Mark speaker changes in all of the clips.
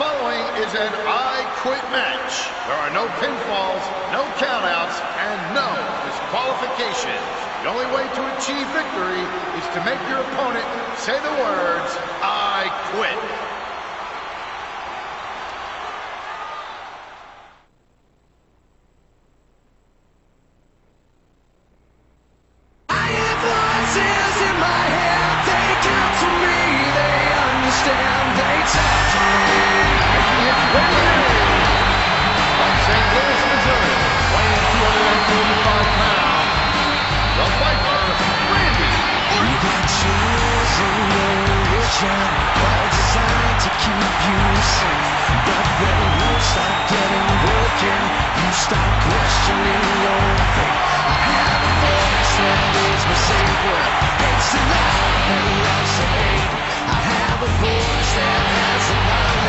Speaker 1: following is an I Quit match. There are no pinfalls, no countouts, and no disqualifications. The only way to achieve victory is to make your opponent say the words, I quit.
Speaker 2: Religion, all designed to keep you safe. But when you start getting broken, you start questioning your faith. I have a voice that leads me savior. It's a love and to hate. I have a voice that has the knowledge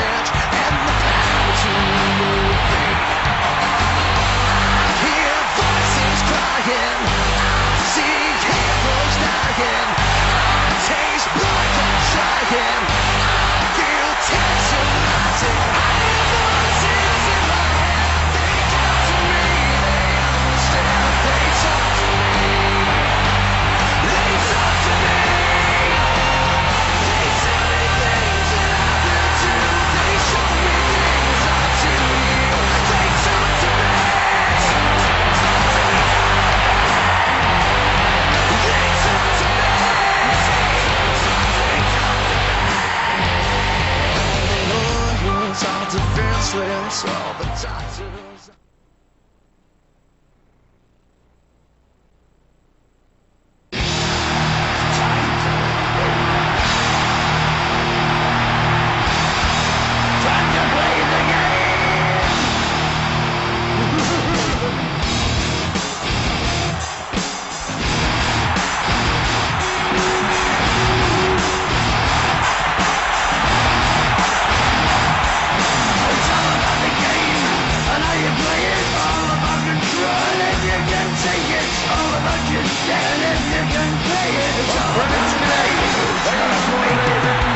Speaker 2: take it. All about your stand and if you can play it. It's all about it?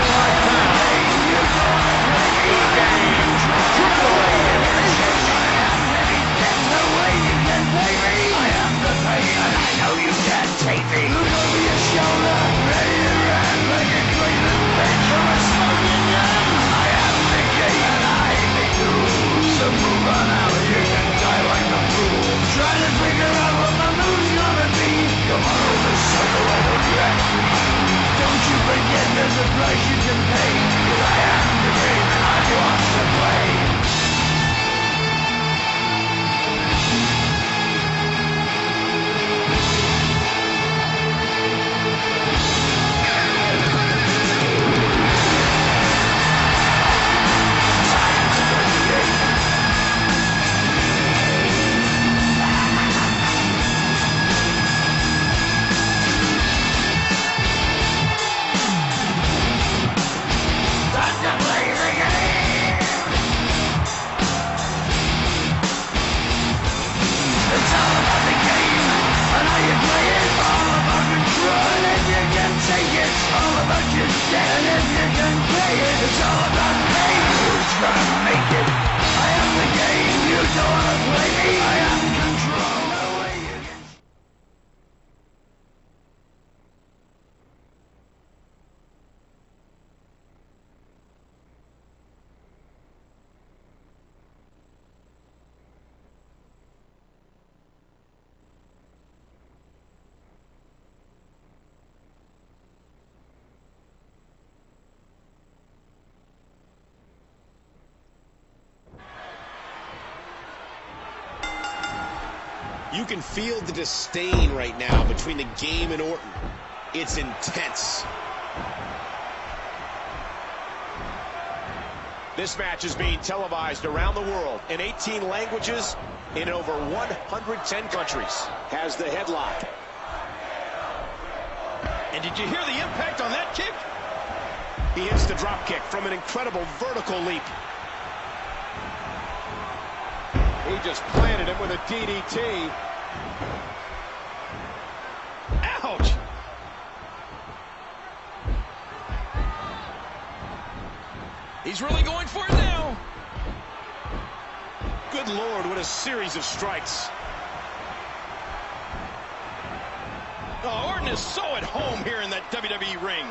Speaker 2: And if you can play it. It's all about me. Who's gonna make it? I am the game. You don't wanna play me. You can
Speaker 3: feel the disdain right now between the game and Orton. It's intense. This match is being televised around the world in 18 languages in over 110 countries. Has the headlock.
Speaker 4: And did you hear the impact on that kick?
Speaker 3: He hits the drop kick from an incredible vertical leap.
Speaker 4: He just planted him with a DDT. Ouch! He's really going for it now.
Speaker 3: Good Lord, what a series of strikes.
Speaker 4: Oh, Orton is so at home here in that WWE ring.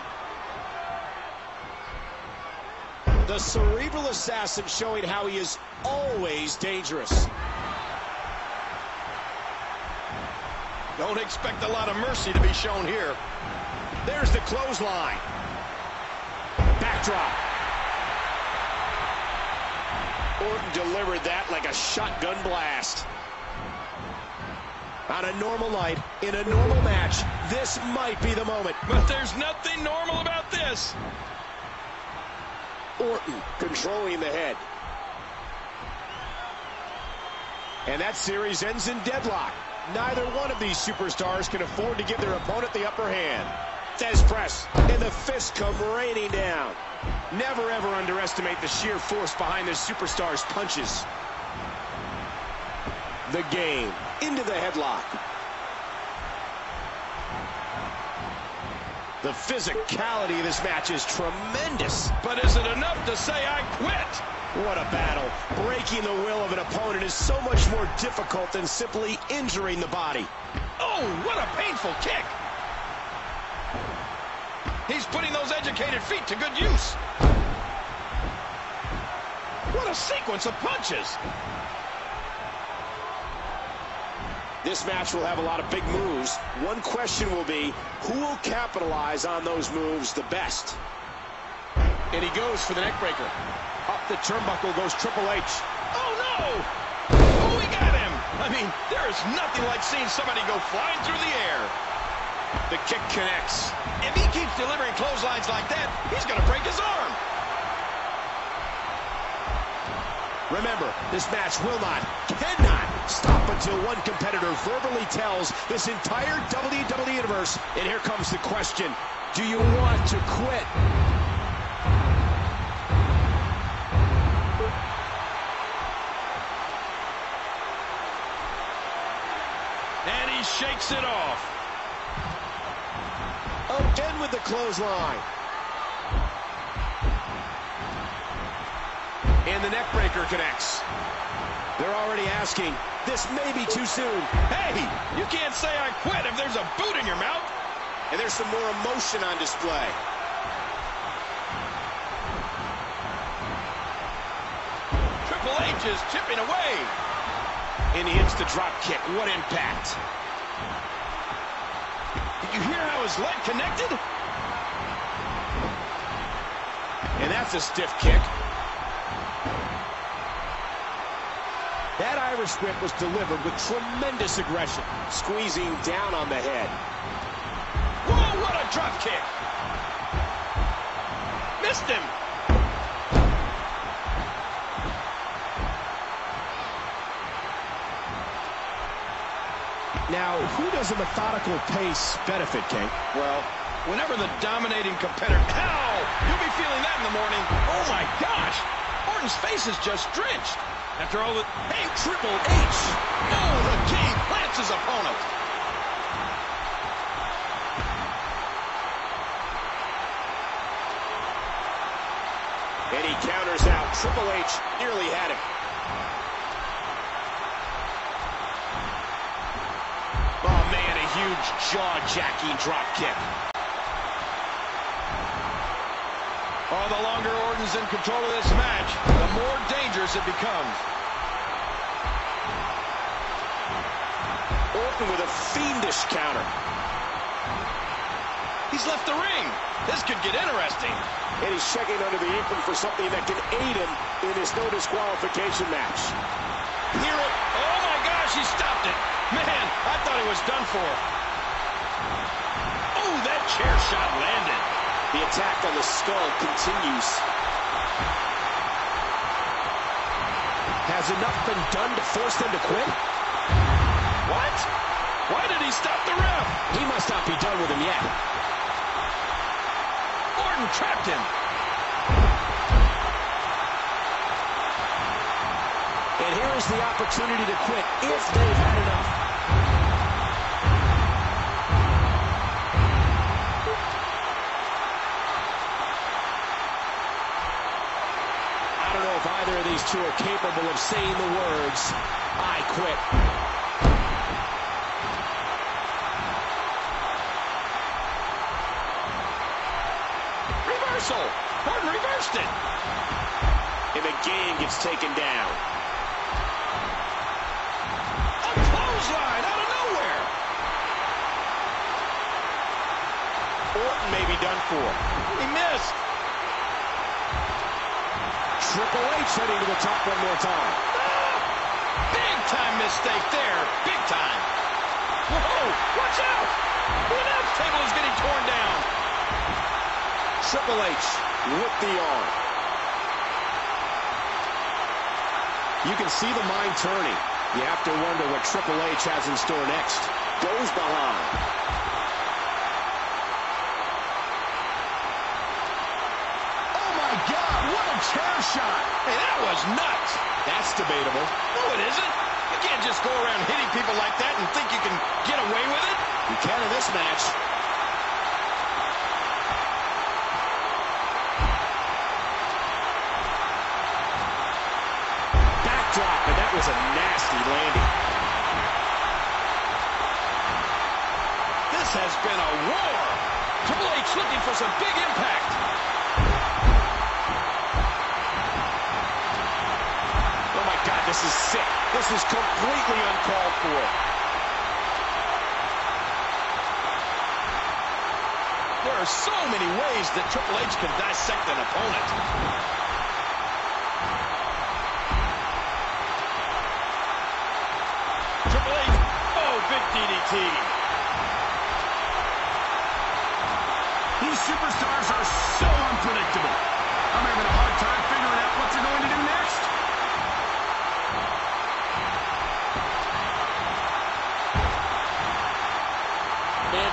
Speaker 3: The cerebral assassin showing how he is always dangerous.
Speaker 4: Don't expect a lot of mercy to be shown here.
Speaker 3: There's the clothesline. Backdrop. Orton delivered that like a shotgun blast. On a normal night, in a normal match, this might be the moment.
Speaker 4: But there's nothing normal about this.
Speaker 3: Orton controlling the head. And that series ends in deadlock. Neither one of these superstars can afford to give their opponent the upper hand. Thesz press, and the fists come raining down. Never ever underestimate the sheer force behind this superstar's punches. The game, into the headlock. The physicality of this match is tremendous.
Speaker 4: But is it enough to say I quit?
Speaker 3: What a battle. Breaking the will of an opponent is so much more difficult than simply injuring the body.
Speaker 4: Oh, what a painful kick. He's putting those educated feet to good use. What a sequence of punches.
Speaker 3: This match will have a lot of big moves. One question will be, who will capitalize on those moves the best? And he goes for the neckbreaker. Up the turnbuckle goes Triple H.
Speaker 4: Oh, no! Oh, he got him! I mean, there is nothing like seeing somebody go flying through the air.
Speaker 3: The kick connects.
Speaker 4: If he keeps delivering clotheslines like that, he's going to break his arm.
Speaker 3: Remember, this match will not, cannot stop until one competitor verbally tells this entire WWE Universe, and here comes the question, do you want to quit?
Speaker 4: And he shakes it off.
Speaker 3: Again with the clothesline. And the neckbreaker connects. They're already asking, this may be too soon.
Speaker 4: Hey, you can't say I quit if there's a boot in your mouth.
Speaker 3: And there's some more emotion on display.
Speaker 4: Triple H is chipping away.
Speaker 3: And he hits the drop kick. What impact.
Speaker 4: Did you hear how his leg connected?
Speaker 3: And that's a stiff kick. That Irish whip was delivered with tremendous aggression, squeezing down on the head.
Speaker 4: Whoa, what a drop kick. Missed him.
Speaker 3: Now, who does a methodical pace benefit, King?
Speaker 4: Well, whenever the dominating competitor... Ow! You'll be feeling that in the morning. Oh, my gosh! Orton's face is just drenched. After all the... Hey, Triple H! Oh, the king plants his opponent.
Speaker 3: And he counters out. Triple H nearly had him. Oh, man, a huge jaw-jacking drop kick.
Speaker 4: The longer Orton's in control of this match, the more dangerous it becomes.
Speaker 3: Orton with a fiendish counter.
Speaker 4: He's left the ring. This could get interesting.
Speaker 3: And he's checking under the apron for something that can aid him in his no disqualification match.
Speaker 4: Hear it. Oh, my gosh, he stopped it. Man, I thought he was done for. Oh, that chair shot landed.
Speaker 3: The attack on the skull continues. Has enough been done to force them to quit?
Speaker 4: What? Why did he stop the ref?
Speaker 3: He must not be done with him yet.
Speaker 4: Orton trapped him.
Speaker 3: And here is the opportunity to quit if they've had enough. Don't know if either of these two are capable of saying the words, I quit.
Speaker 4: Reversal. Orton reversed it.
Speaker 3: And the game gets taken down.
Speaker 4: A clothesline out of nowhere.
Speaker 3: Orton may be done for.
Speaker 4: He missed.
Speaker 3: Triple H heading to the top one more time.
Speaker 4: Big time mistake there. Big time. Whoa, watch out. The announce table is getting torn down.
Speaker 3: Triple H with the arm. You can see the mind turning. You have to wonder what Triple H has in store next. Goes behind.
Speaker 4: Oh my God, what a chair shot. Hey, that was nuts.
Speaker 3: That's debatable.
Speaker 4: No, it isn't. You can't just go around hitting people like that and think you can get away with it.
Speaker 3: You can in this match. Backdrop, and that was a nasty landing.
Speaker 4: This has been a war. Triple H looking for some big impact.
Speaker 3: This is sick. This is completely uncalled for.
Speaker 4: There are so many ways that Triple H can dissect an opponent. Triple H, oh, big DDT.
Speaker 5: These superstars are so unpredictable. I'm having a hard time figuring out what they're going to do next.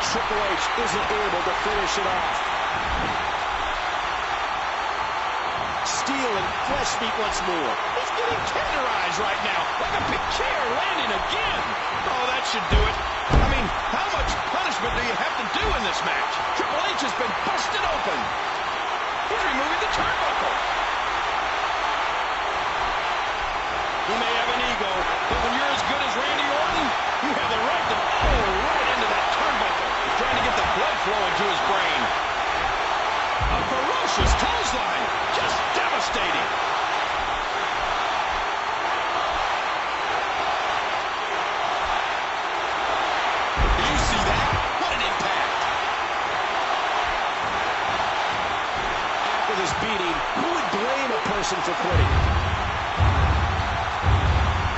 Speaker 3: Triple H isn't able to finish it off. Steel and flesh meet once more.
Speaker 4: He's getting tenderized right now, like a big chair landing again. Oh, that should do it. I mean, how much punishment do you have to do in this match? Triple H has been busted open. He's removing the turnbuckle. He may have an ego, but when you're as good as Randy Orton, you have the right to oh, right into that turnbuckle. He's trying to get the blood flowing to his brain. A ferocious clothesline, just devastating. You see that? What an impact.
Speaker 3: After this beating, who would blame a person for quitting?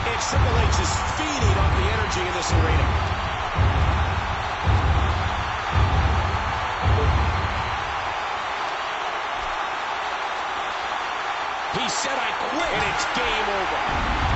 Speaker 3: And Triple H is feeding off the energy in this arena. Said, I quit, and it's game over.